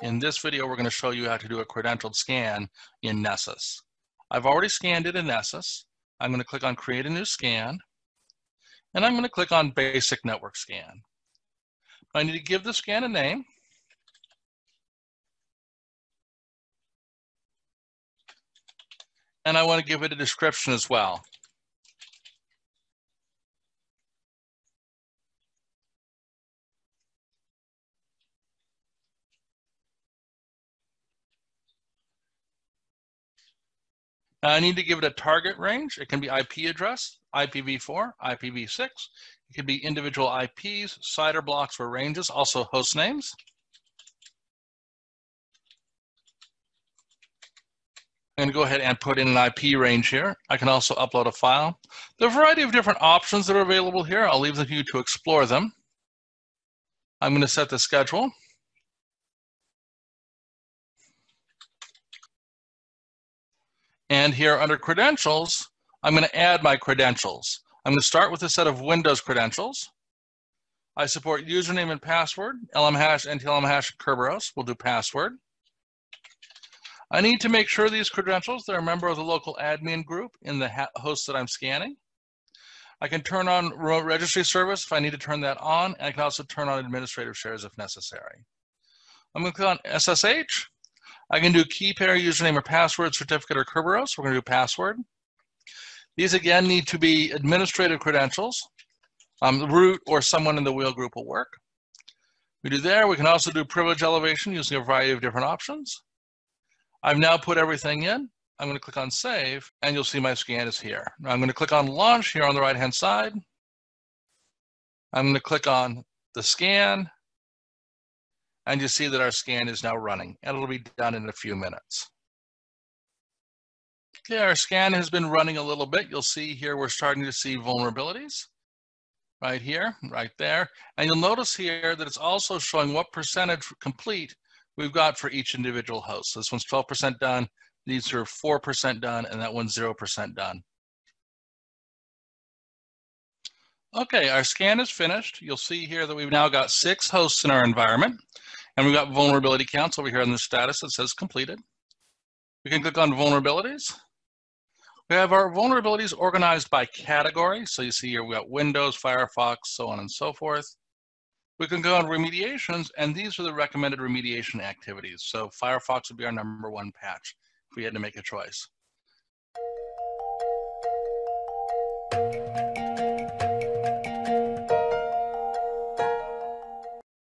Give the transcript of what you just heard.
In this video, we're going to show you how to do a credentialed scan in Nessus. I've already scanned it in Nessus. I'm going to click on Create a New Scan, and I'm going to click on Basic Network Scan. I need to give the scan a name. And I want to give it a description as well. Uh, I need to give it a target range. It can be IP address, IPv4, IPv6. It can be individual IPs, CIDR blocks for ranges, also host names. I'm going to go ahead and put in an IP range here. I can also upload a file. There are a variety of different options that are available here. I'll leave them to you to explore them. I'm going to set the schedule. And here under credentials, I'm going to add my credentials. I'm going to start with a set of Windows credentials. I support username and password, LM hash, NTLM hash, Kerberos. We'll do password. I need to make sure these credentials, they're a member of the local admin group in the host that I'm scanning. I can turn on remote registry service if I need to turn that on, and I can also turn on administrative shares if necessary. I'm going to click on SSH. I can do key pair, username or password, certificate or Kerberos. We're going to do password. These again need to be administrative credentials. Um, root or someone in the wheel group will work. We do there. We can also do privilege elevation using a variety of different options. I've now put everything in. I'm going to click on save and you'll see my scan is here. Now I'm going to click on launch here on the right hand side. I'm going to click on the scan and you see that our scan is now running and it'll be done in a few minutes. Okay, our scan has been running a little bit. You'll see here we're starting to see vulnerabilities right here, right there. And you'll notice here that it's also showing what percentage complete we've got for each individual host. So this one's 12% done, these are 4% done, and that one's 0% done. Okay, our scan is finished. You'll see here that we've now got six hosts in our environment. And we've got vulnerability counts over here in the status that says completed. We can click on vulnerabilities. We have our vulnerabilities organized by category. So you see here we've got Windows, Firefox, so on and so forth. We can go on remediations, and these are the recommended remediation activities. So Firefox would be our number one patch if we had to make a choice.